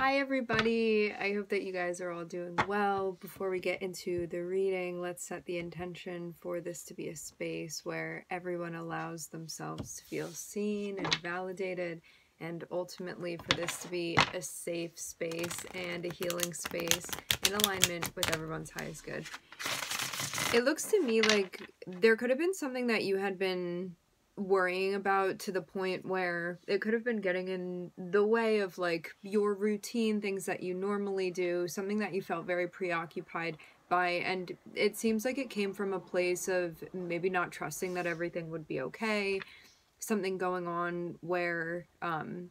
Hi, everybody. I hope that you guys are all doing well. Before we get into the reading, let's set the intention for this to be a space where everyone allows themselves to feel seen and validated, and ultimately for this to be a safe space and a healing space in alignment with everyone's highest good. It looks to me like there could have been something that you had been worrying about to the point where it could have been getting in the way of like your routine things that you normally do something that you felt very preoccupied by and it seems like it came from a place of maybe not trusting that everything would be okay something going on where um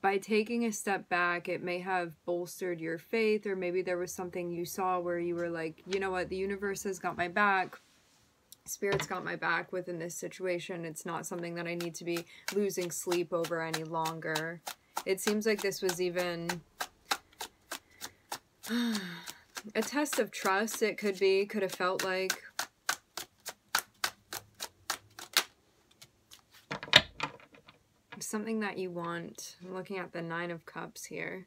by taking a step back it may have bolstered your faith or maybe there was something you saw where you were like you know what? The universe has got my back Spirit's got my back within this situation. It's not something that I need to be losing sleep over any longer. It seems like this was even a test of trust. It could be, could have felt like. Something that you want. I'm looking at the Nine of Cups here.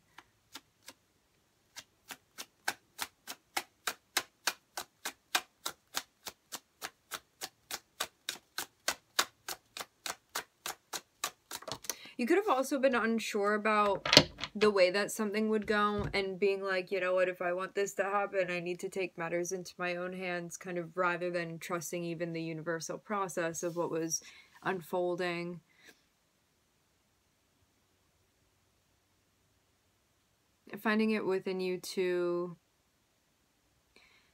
You could have also been unsure about the way that something would go and being like, you know what, if I want this to happen, I need to take matters into my own hands, kind of rather than trusting even the universal process of what was unfolding. Finding it within you to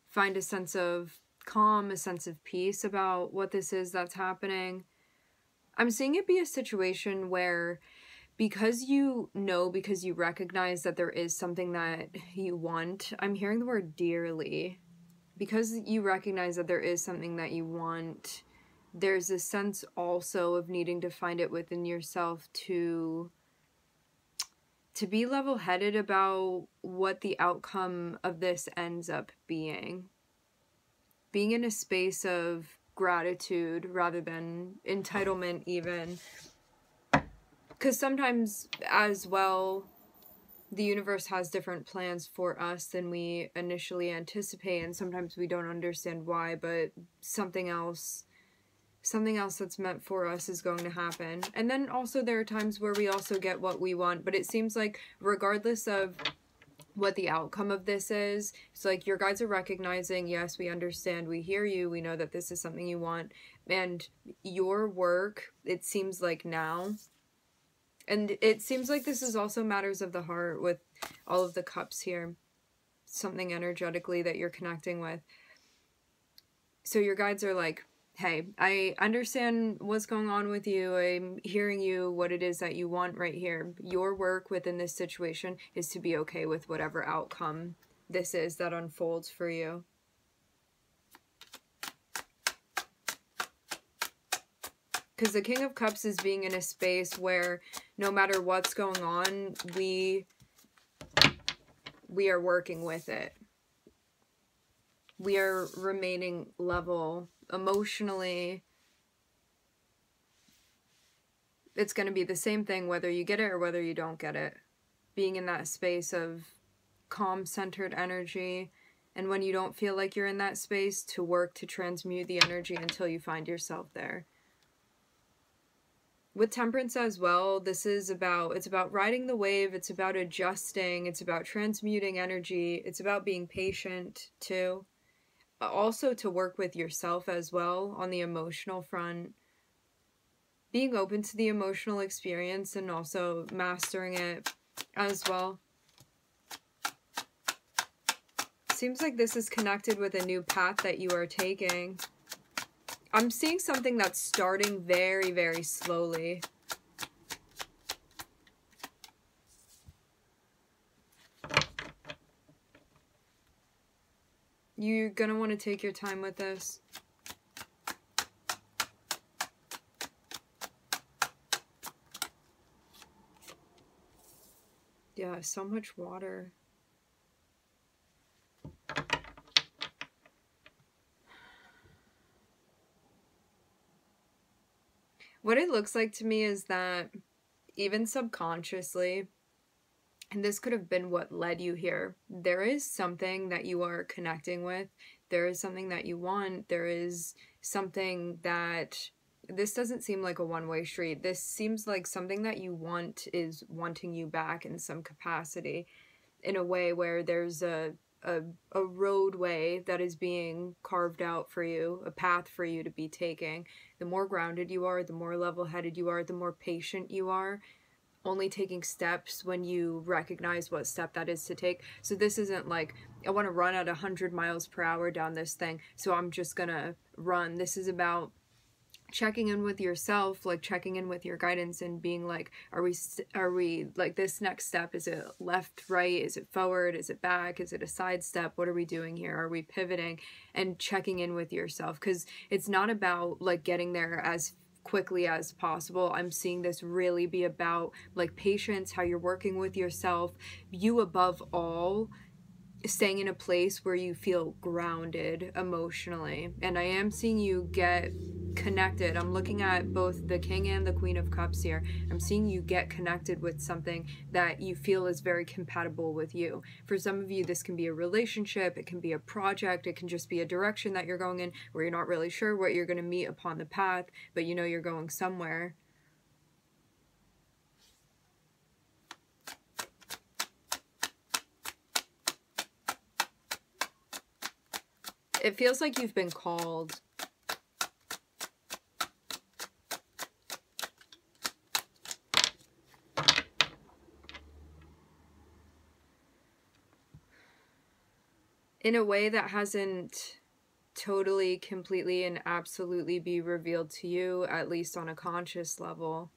find a sense of calm, a sense of peace about what this is that's happening I'm seeing it be a situation where because you know, because you recognize that there is something that you want, I'm hearing the word dearly. Because you recognize that there is something that you want, there's a sense also of needing to find it within yourself to to be level-headed about what the outcome of this ends up being. Being in a space of gratitude rather than entitlement even. Because sometimes as well the universe has different plans for us than we initially anticipate and sometimes we don't understand why but something else something else that's meant for us is going to happen. And then also there are times where we also get what we want but it seems like regardless of what the outcome of this is. It's like your guides are recognizing, yes, we understand, we hear you, we know that this is something you want. And your work, it seems like now, and it seems like this is also matters of the heart with all of the cups here. Something energetically that you're connecting with. So your guides are like, hey, I understand what's going on with you. I'm hearing you, what it is that you want right here. Your work within this situation is to be okay with whatever outcome this is that unfolds for you. Because the King of Cups is being in a space where no matter what's going on, we we are working with it. We are remaining level emotionally it's going to be the same thing whether you get it or whether you don't get it. Being in that space of calm centered energy and when you don't feel like you're in that space to work to transmute the energy until you find yourself there. With temperance as well, this is about it's about riding the wave, it's about adjusting, it's about transmuting energy, it's about being patient too also to work with yourself as well on the emotional front. Being open to the emotional experience and also mastering it as well. Seems like this is connected with a new path that you are taking. I'm seeing something that's starting very very slowly You're gonna want to take your time with this. Yeah, so much water. What it looks like to me is that even subconsciously, and this could have been what led you here. There is something that you are connecting with. There is something that you want. There is something that this doesn't seem like a one way street. This seems like something that you want is wanting you back in some capacity in a way where there's a, a, a roadway that is being carved out for you, a path for you to be taking. The more grounded you are, the more level headed you are, the more patient you are, only taking steps when you recognize what step that is to take. So this isn't like, I want to run at 100 miles per hour down this thing, so I'm just gonna run. This is about checking in with yourself like checking in with your guidance and being like are we are we like this next step is it left right? Is it forward? Is it back? Is it a side step what are we doing here? Are we pivoting? And checking in with yourself because it's not about like getting there as quickly as possible. I'm seeing this really be about like patience, how you're working with yourself, you above all staying in a place where you feel grounded emotionally. And I am seeing you get connected. I'm looking at both the King and the Queen of Cups here. I'm seeing you get connected with something that you feel is very compatible with you. For some of you, this can be a relationship, it can be a project, it can just be a direction that you're going in where you're not really sure what you're going to meet upon the path, but you know you're going somewhere. It feels like you've been called. In a way that hasn't totally, completely, and absolutely be revealed to you, at least on a conscious level.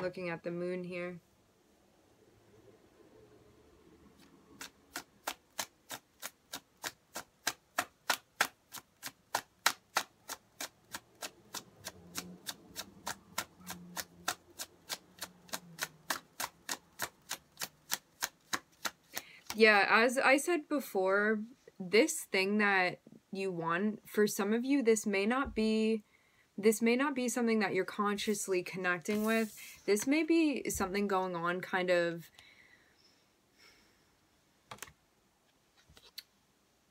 Looking at the moon here. Yeah, as I said before, this thing that you want, for some of you, this may not be this may not be something that you're consciously connecting with. This may be something going on kind of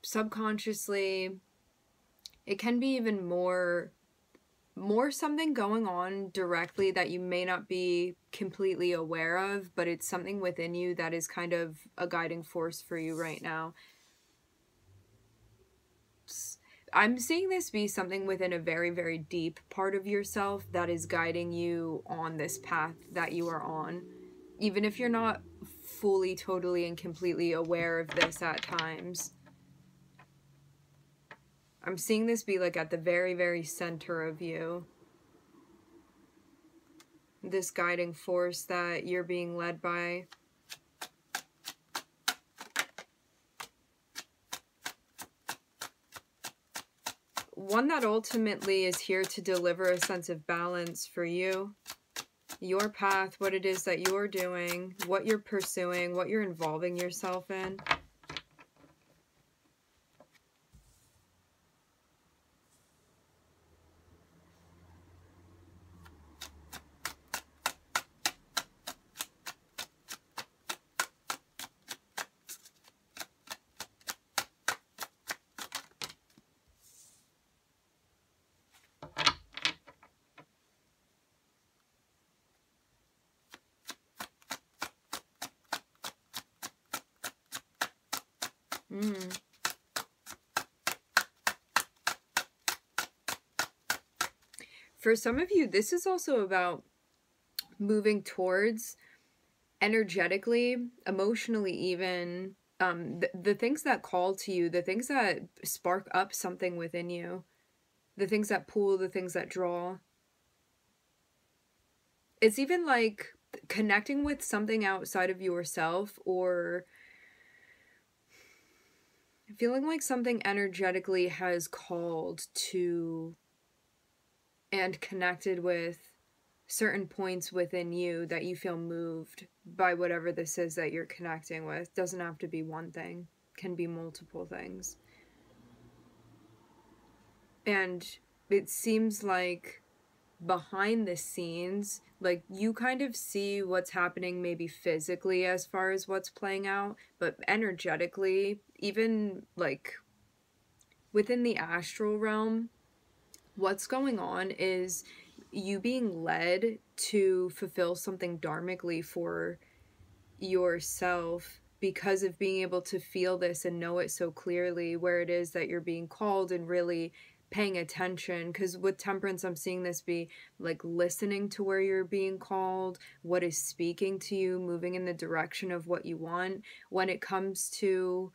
subconsciously. It can be even more more something going on directly that you may not be completely aware of, but it's something within you that is kind of a guiding force for you right now. I'm seeing this be something within a very, very deep part of yourself that is guiding you on this path that you are on. Even if you're not fully, totally, and completely aware of this at times. I'm seeing this be like at the very, very center of you. This guiding force that you're being led by. One that ultimately is here to deliver a sense of balance for you. Your path, what it is that you're doing, what you're pursuing, what you're involving yourself in. For some of you, this is also about moving towards energetically, emotionally, even um, the, the things that call to you, the things that spark up something within you, the things that pull, the things that draw. It's even like connecting with something outside of yourself or feeling like something energetically has called to and connected with certain points within you that you feel moved by whatever this is that you're connecting with. Doesn't have to be one thing, can be multiple things. And it seems like behind the scenes, like you kind of see what's happening maybe physically as far as what's playing out, but energetically, even like within the astral realm, what's going on is you being led to fulfill something dharmically for yourself because of being able to feel this and know it so clearly where it is that you're being called and really paying attention. Because with temperance i'm seeing this be like listening to where you're being called what is speaking to you moving in the direction of what you want. When it comes to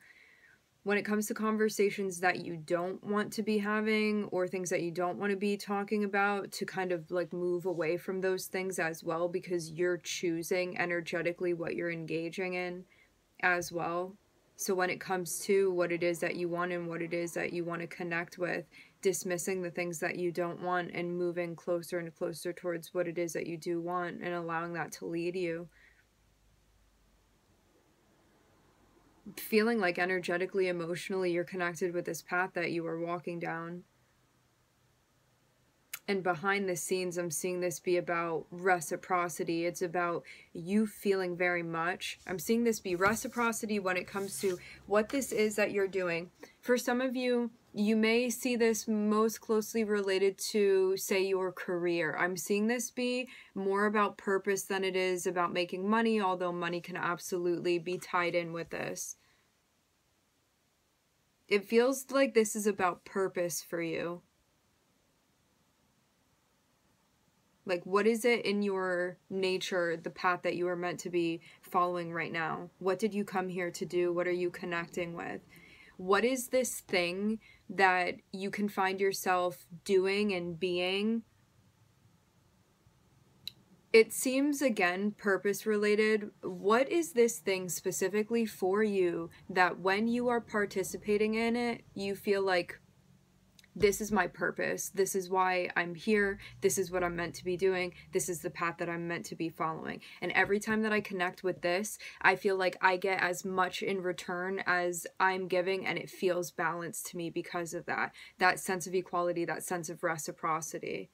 when it comes to conversations that you don't want to be having or things that you don't want to be talking about to kind of like move away from those things as well because you're choosing energetically what you're engaging in as well so when it comes to what it is that you want and what it is that you want to connect with dismissing the things that you don't want and moving closer and closer towards what it is that you do want and allowing that to lead you. Feeling like energetically, emotionally, you're connected with this path that you are walking down. And behind the scenes, I'm seeing this be about reciprocity. It's about you feeling very much. I'm seeing this be reciprocity when it comes to what this is that you're doing. For some of you, you may see this most closely related to, say, your career. I'm seeing this be more about purpose than it is about making money, although money can absolutely be tied in with this. It feels like this is about purpose for you. Like, what is it in your nature, the path that you are meant to be following right now? What did you come here to do? What are you connecting with? What is this thing that you can find yourself doing and being. It seems again purpose related. What is this thing specifically for you that when you are participating in it, you feel like this is my purpose. This is why I'm here. This is what I'm meant to be doing. This is the path that I'm meant to be following. And every time that I connect with this, I feel like I get as much in return as I'm giving, and it feels balanced to me because of that. That sense of equality, that sense of reciprocity.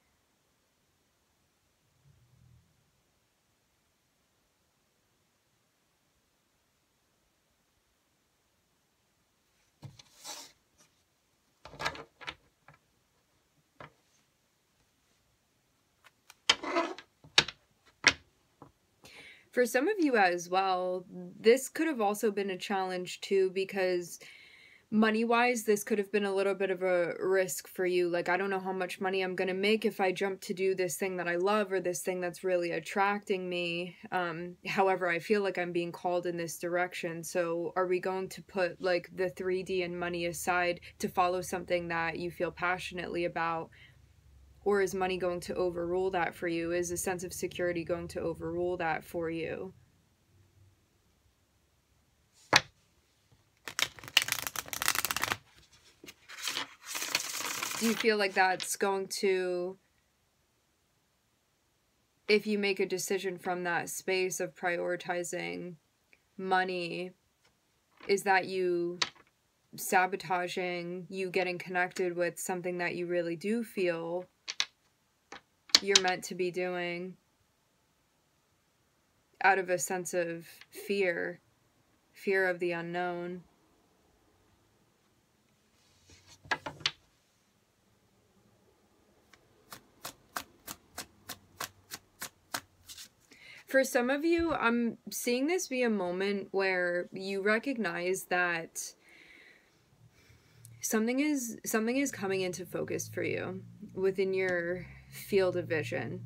For some of you as well, this could have also been a challenge too because money wise, this could have been a little bit of a risk for you. Like, I don't know how much money I'm going to make if I jump to do this thing that I love or this thing that's really attracting me. Um, however, I feel like I'm being called in this direction. So, are we going to put like the 3D and money aside to follow something that you feel passionately about? Or is money going to overrule that for you? Is a sense of security going to overrule that for you? Do you feel like that's going to, if you make a decision from that space of prioritizing money, is that you sabotaging you getting connected with something that you really do feel you're meant to be doing out of a sense of fear, fear of the unknown. For some of you, I'm seeing this be a moment where you recognize that something is something is coming into focus for you within your field of vision.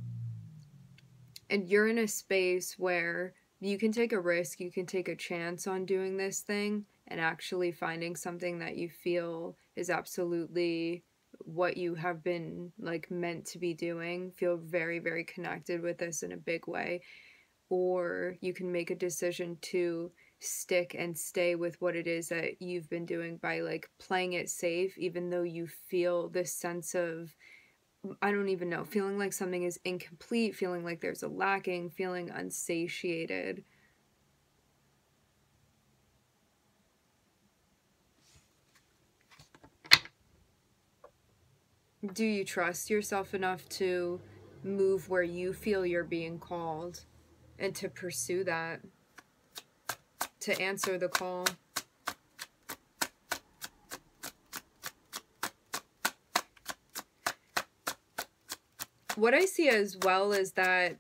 And you're in a space where you can take a risk, you can take a chance on doing this thing and actually finding something that you feel is absolutely what you have been like meant to be doing, feel very, very connected with this in a big way. Or you can make a decision to stick and stay with what it is that you've been doing by like playing it safe, even though you feel this sense of I don't even know, feeling like something is incomplete, feeling like there's a lacking, feeling unsatiated. Do you trust yourself enough to move where you feel you're being called and to pursue that, to answer the call. What I see as well is that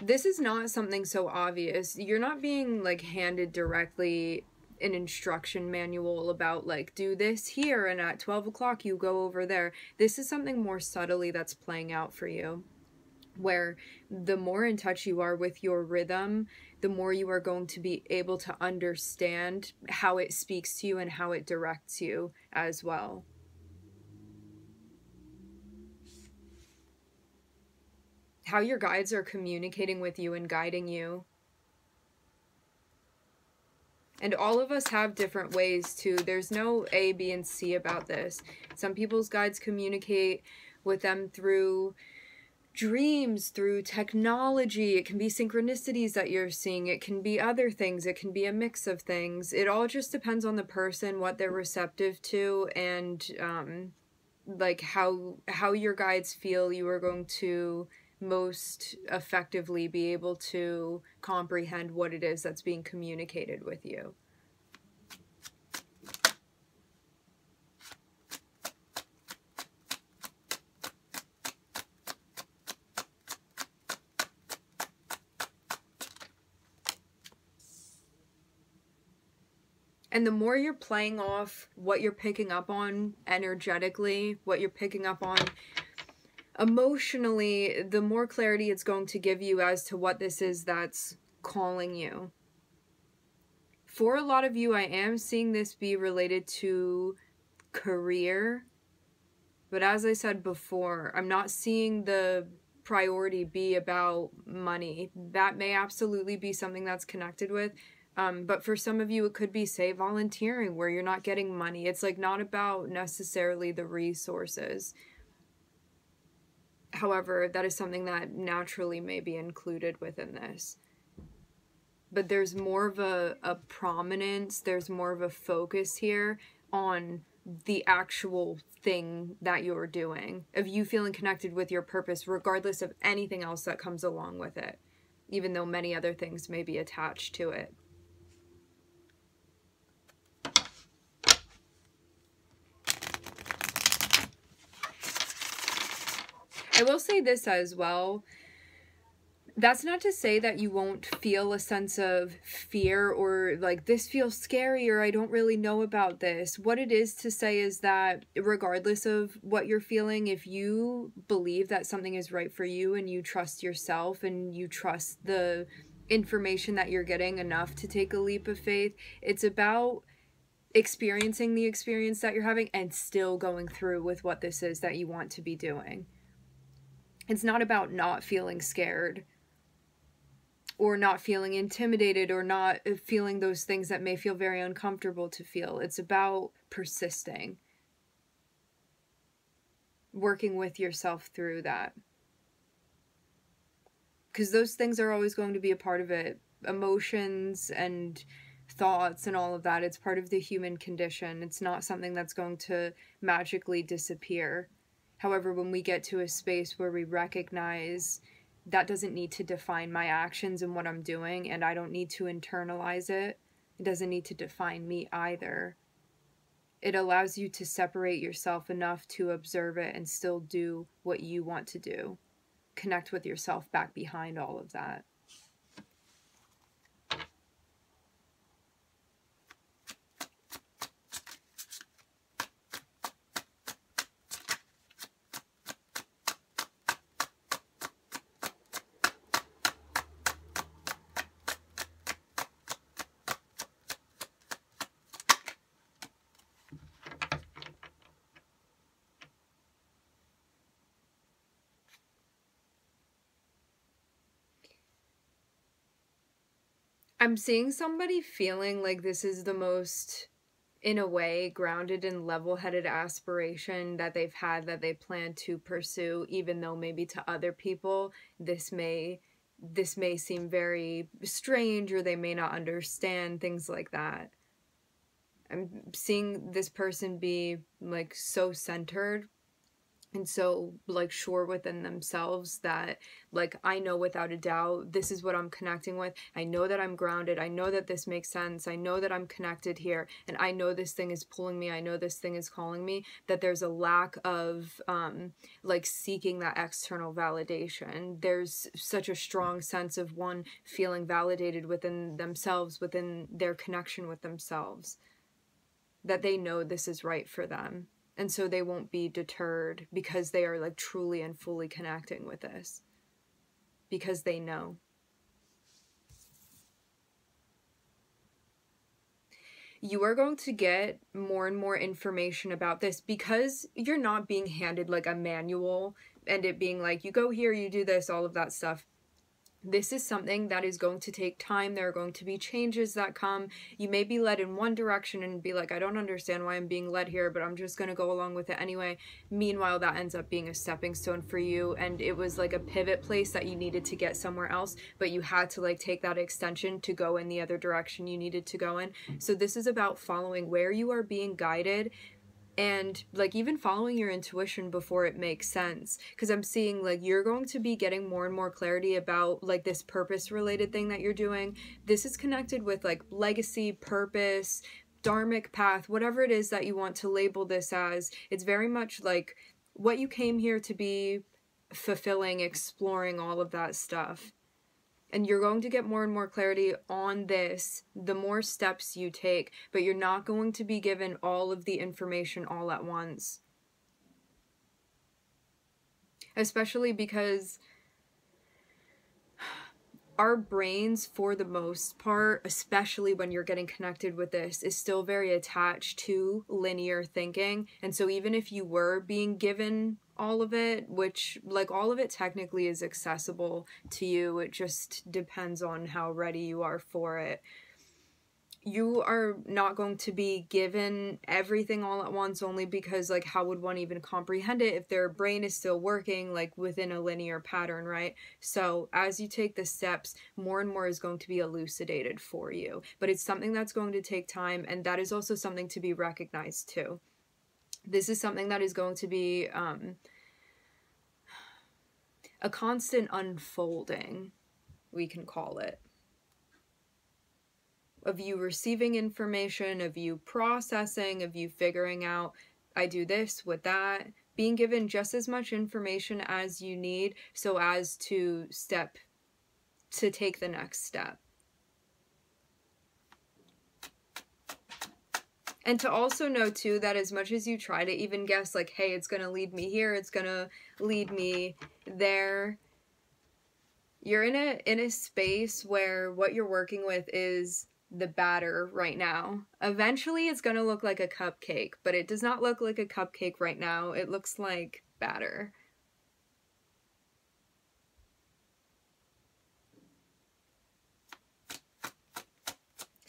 this is not something so obvious. You're not being like handed directly an instruction manual about like do this here and at 12 o'clock you go over there this is something more subtly that's playing out for you where the more in touch you are with your rhythm the more you are going to be able to understand how it speaks to you and how it directs you as well how your guides are communicating with you and guiding you and all of us have different ways too. There's no A, B, and C about this. Some people's guides communicate with them through dreams, through technology. It can be synchronicities that you're seeing. It can be other things. It can be a mix of things. It all just depends on the person, what they're receptive to, and um, like how how your guides feel you are going to most effectively be able to comprehend what it is that's being communicated with you. And the more you're playing off what you're picking up on energetically, what you're picking up on emotionally, the more clarity it's going to give you as to what this is that's calling you. For a lot of you, I am seeing this be related to career. But as I said before, I'm not seeing the priority be about money. That may absolutely be something that's connected with. Um, but for some of you, it could be, say, volunteering where you're not getting money. It's like not about necessarily the resources. However, that is something that naturally may be included within this. But there's more of a, a prominence, there's more of a focus here on the actual thing that you're doing, of you feeling connected with your purpose, regardless of anything else that comes along with it, even though many other things may be attached to it. I will say this as well. That's not to say that you won't feel a sense of fear or like this feels scary or I don't really know about this. What it is to say is that regardless of what you're feeling, if you believe that something is right for you and you trust yourself and you trust the information that you're getting enough to take a leap of faith, it's about experiencing the experience that you're having and still going through with what this is that you want to be doing. It's not about not feeling scared or not feeling intimidated or not uh, feeling those things that may feel very uncomfortable to feel. It's about persisting, working with yourself through that. Because those things are always going to be a part of it. Emotions and thoughts and all of that. It's part of the human condition. It's not something that's going to magically disappear. However, when we get to a space where we recognize that doesn't need to define my actions and what I'm doing, and I don't need to internalize it, it doesn't need to define me either. It allows you to separate yourself enough to observe it and still do what you want to do. Connect with yourself back behind all of that. I'm seeing somebody feeling like this is the most, in a way, grounded and level headed aspiration that they've had that they plan to pursue, even though maybe to other people this may this may seem very strange or they may not understand things like that. I'm seeing this person be like so centered and so like sure within themselves that like I know without a doubt this is what I'm connecting with. I know that I'm grounded. I know that this makes sense. I know that I'm connected here and I know this thing is pulling me. I know this thing is calling me that there's a lack of um like seeking that external validation. There's such a strong sense of one feeling validated within themselves, within their connection with themselves that they know this is right for them and so they won't be deterred because they are like truly and fully connecting with this. Because they know. You are going to get more and more information about this because you're not being handed like a manual and it being like you go here you do this all of that stuff this is something that is going to take time. There are going to be changes that come. You may be led in one direction and be like, I don't understand why I'm being led here, but I'm just going to go along with it anyway. Meanwhile, that ends up being a stepping stone for you. And it was like a pivot place that you needed to get somewhere else, but you had to like take that extension to go in the other direction you needed to go in. So this is about following where you are being guided and like even following your intuition before it makes sense because i'm seeing like you're going to be getting more and more clarity about like this purpose related thing that you're doing. This is connected with like legacy purpose dharmic path whatever it is that you want to label this as. It's very much like what you came here to be fulfilling exploring all of that stuff and you're going to get more and more clarity on this the more steps you take, but you're not going to be given all of the information all at once. Especially because our brains, for the most part, especially when you're getting connected with this, is still very attached to linear thinking. And so, even if you were being given all of it, which, like, all of it technically is accessible to you, it just depends on how ready you are for it you are not going to be given everything all at once only because like how would one even comprehend it if their brain is still working like within a linear pattern right? So as you take the steps more and more is going to be elucidated for you. But it's something that's going to take time and that is also something to be recognized too. This is something that is going to be um, a constant unfolding we can call it of you receiving information, of you processing, of you figuring out, I do this with that, being given just as much information as you need so as to step, to take the next step. And to also know too that as much as you try to even guess like, hey, it's gonna lead me here, it's gonna lead me there, you're in a in a space where what you're working with is the batter right now. Eventually it's going to look like a cupcake, but it does not look like a cupcake right now. It looks like batter.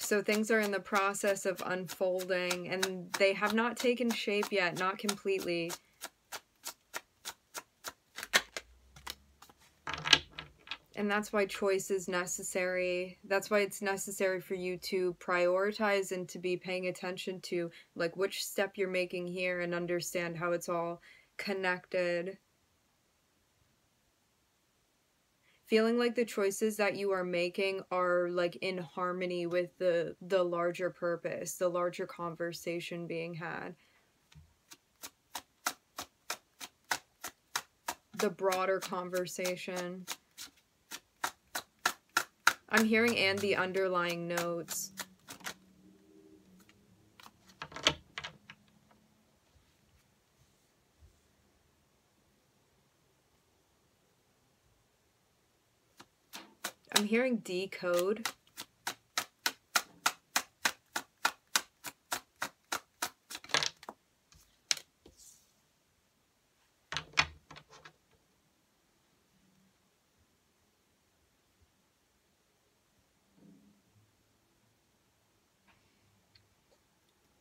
So things are in the process of unfolding and they have not taken shape yet, not completely. And that's why choice is necessary. That's why it's necessary for you to prioritize and to be paying attention to like which step you're making here and understand how it's all connected. Feeling like the choices that you are making are like in harmony with the the larger purpose the larger conversation being had. The broader conversation I'm hearing and the underlying notes. I'm hearing decode.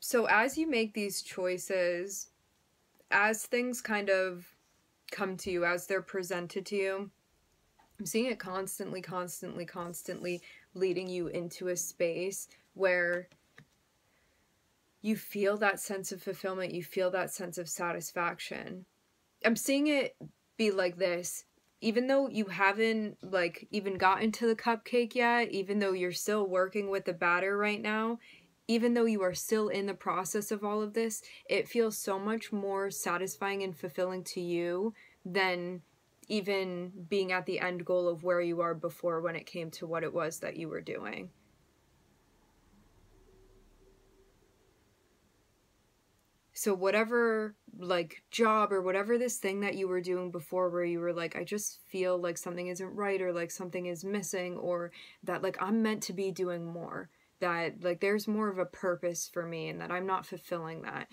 So as you make these choices, as things kind of come to you, as they're presented to you, I'm seeing it constantly, constantly, constantly leading you into a space where you feel that sense of fulfillment, you feel that sense of satisfaction. I'm seeing it be like this. Even though you haven't like even gotten to the cupcake yet, even though you're still working with the batter right now, even though you are still in the process of all of this, it feels so much more satisfying and fulfilling to you than even being at the end goal of where you are before when it came to what it was that you were doing. So whatever like job or whatever this thing that you were doing before where you were like I just feel like something isn't right or like something is missing or that like I'm meant to be doing more that like there's more of a purpose for me and that I'm not fulfilling that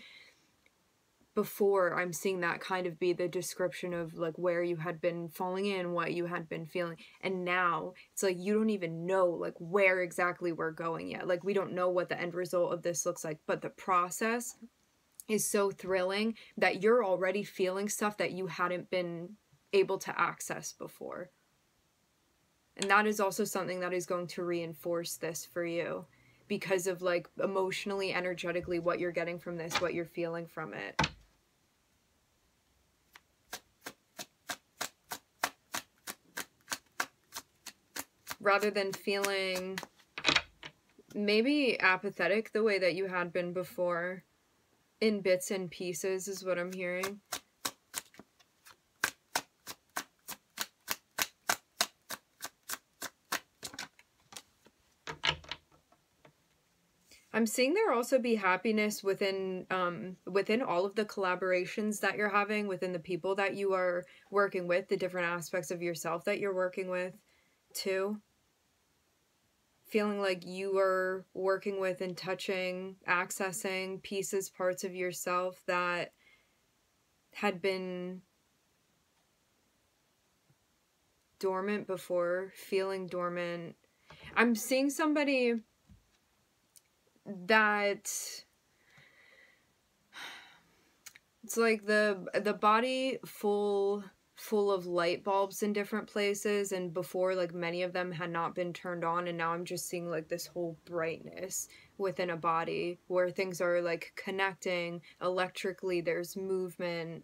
before I'm seeing that kind of be the description of like where you had been falling in, what you had been feeling. And now it's like you don't even know like where exactly we're going yet. Like we don't know what the end result of this looks like, but the process is so thrilling that you're already feeling stuff that you hadn't been able to access before. And that is also something that is going to reinforce this for you because of like emotionally, energetically, what you're getting from this, what you're feeling from it. Rather than feeling maybe apathetic the way that you had been before in bits and pieces, is what I'm hearing. I'm seeing there also be happiness within um within all of the collaborations that you're having within the people that you are working with, the different aspects of yourself that you're working with too. Feeling like you are working with and touching, accessing pieces, parts of yourself that had been dormant before, feeling dormant. I'm seeing somebody that it's like the the body full full of light bulbs in different places and before like many of them had not been turned on and now I'm just seeing like this whole brightness within a body where things are like connecting electrically there's movement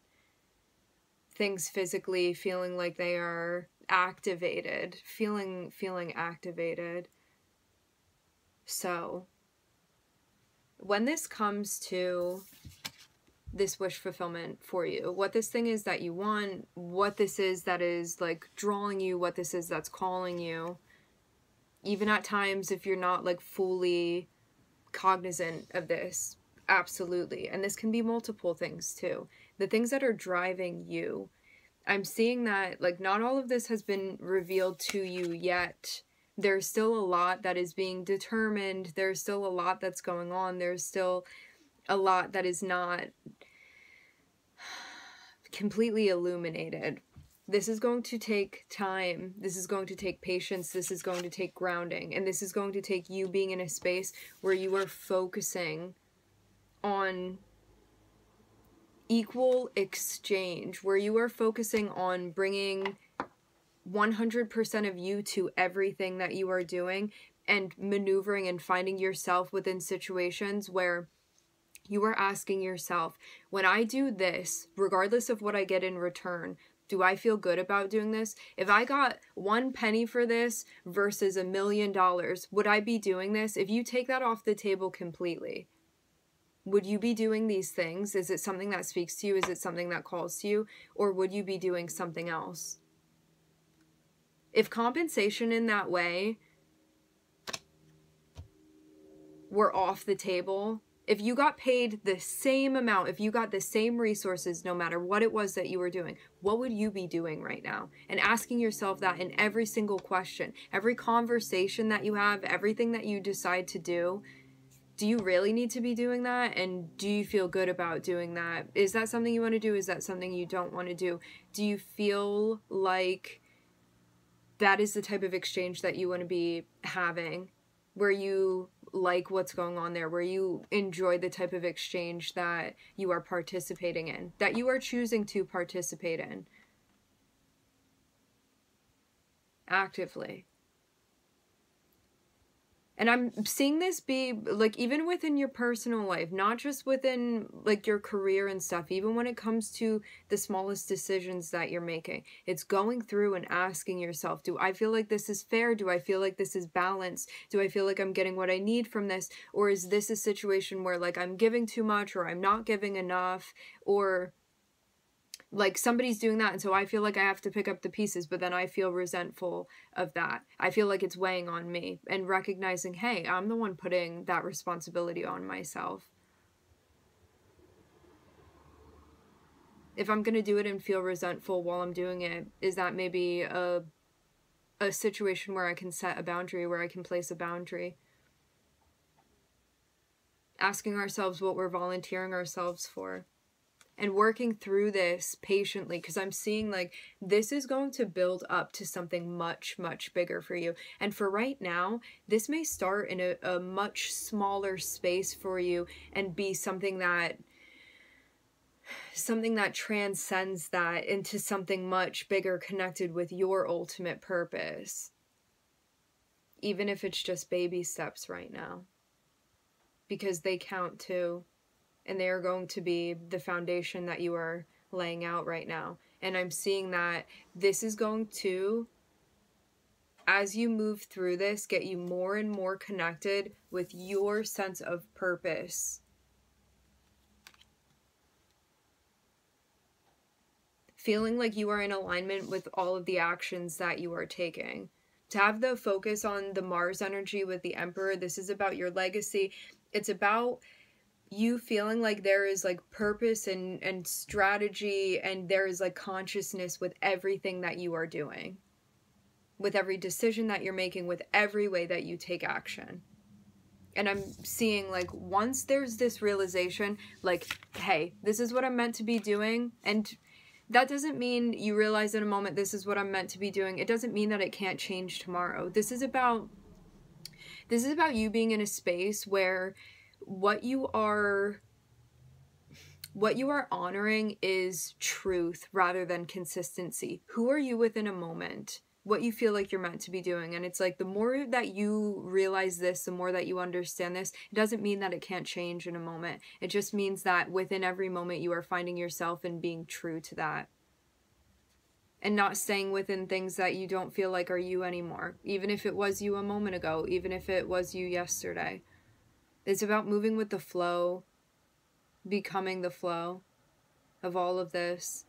things physically feeling like they are activated feeling feeling activated. So when this comes to this wish fulfillment for you, what this thing is that you want, what this is that is like drawing you, what this is that's calling you, even at times if you're not like fully cognizant of this, absolutely. And this can be multiple things too. The things that are driving you. I'm seeing that like not all of this has been revealed to you yet there's still a lot that is being determined. There's still a lot that's going on. There's still a lot that is not completely illuminated. This is going to take time. This is going to take patience. This is going to take grounding. And this is going to take you being in a space where you are focusing on equal exchange, where you are focusing on bringing 100% of you to everything that you are doing and maneuvering and finding yourself within situations where you are asking yourself, when I do this, regardless of what I get in return, do I feel good about doing this? If I got one penny for this versus a million dollars, would I be doing this? If you take that off the table completely, would you be doing these things? Is it something that speaks to you? Is it something that calls to you? Or would you be doing something else? If compensation in that way were off the table, if you got paid the same amount, if you got the same resources, no matter what it was that you were doing, what would you be doing right now? And asking yourself that in every single question, every conversation that you have, everything that you decide to do. Do you really need to be doing that? And do you feel good about doing that? Is that something you want to do? Is that something you don't want to do? Do you feel like that is the type of exchange that you want to be having where you like what's going on there where you enjoy the type of exchange that you are participating in that you are choosing to participate in actively and i'm seeing this be like even within your personal life not just within like your career and stuff even when it comes to the smallest decisions that you're making. It's going through and asking yourself do i feel like this is fair? Do i feel like this is balanced? Do i feel like i'm getting what i need from this? Or is this a situation where like i'm giving too much or i'm not giving enough? Or like somebody's doing that and so i feel like i have to pick up the pieces but then i feel resentful of that. I feel like it's weighing on me and recognizing hey i'm the one putting that responsibility on myself. If i'm going to do it and feel resentful while i'm doing it is that maybe a a situation where i can set a boundary where i can place a boundary? Asking ourselves what we're volunteering ourselves for and working through this patiently because I'm seeing like this is going to build up to something much, much bigger for you. And for right now, this may start in a, a much smaller space for you and be something that something that transcends that into something much bigger connected with your ultimate purpose. Even if it's just baby steps right now. Because they count too and they are going to be the foundation that you are laying out right now. And I'm seeing that this is going to, as you move through this, get you more and more connected with your sense of purpose. Feeling like you are in alignment with all of the actions that you are taking. To have the focus on the Mars energy with the Emperor, this is about your legacy. It's about you feeling like there is like purpose and and strategy and there is like consciousness with everything that you are doing? With every decision that you're making with every way that you take action? And i'm seeing like once there's this realization like hey this is what i'm meant to be doing and that doesn't mean you realize in a moment this is what i'm meant to be doing. It doesn't mean that it can't change tomorrow. This is about this is about you being in a space where what you are what you are honoring is truth rather than consistency. Who are you within a moment? What you feel like you're meant to be doing. And it's like the more that you realize this, the more that you understand this, it doesn't mean that it can't change in a moment. It just means that within every moment you are finding yourself and being true to that. And not staying within things that you don't feel like are you anymore. Even if it was you a moment ago, even if it was you yesterday. It's about moving with the flow, becoming the flow of all of this,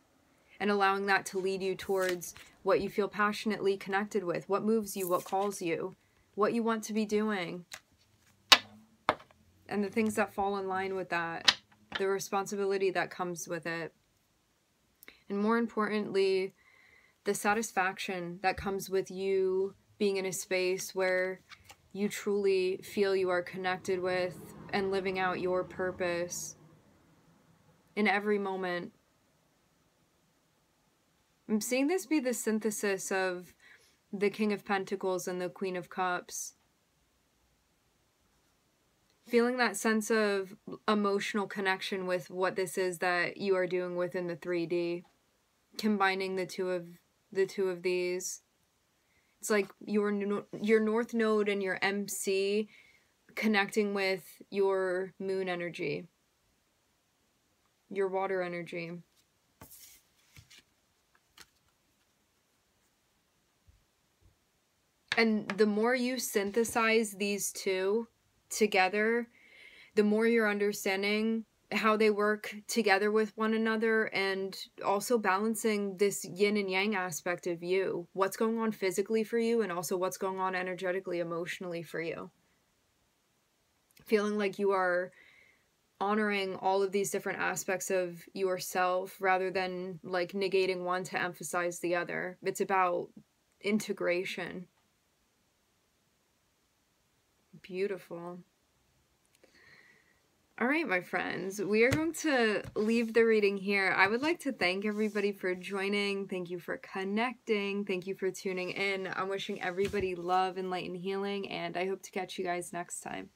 and allowing that to lead you towards what you feel passionately connected with, what moves you, what calls you, what you want to be doing, and the things that fall in line with that, the responsibility that comes with it. And more importantly, the satisfaction that comes with you being in a space where you truly feel you are connected with and living out your purpose in every moment. I'm seeing this be the synthesis of the King of Pentacles and the Queen of Cups. Feeling that sense of emotional connection with what this is that you are doing within the 3D. Combining the two of the two of these like your your north node and your MC connecting with your moon energy, your water energy. And the more you synthesize these two together, the more you're understanding how they work together with one another and also balancing this yin and yang aspect of you what's going on physically for you and also what's going on energetically emotionally for you. Feeling like you are honoring all of these different aspects of yourself rather than like negating one to emphasize the other. It's about integration. Beautiful all right, my friends, we are going to leave the reading here. I would like to thank everybody for joining. Thank you for connecting. Thank you for tuning in. I'm wishing everybody love and light and healing, and I hope to catch you guys next time.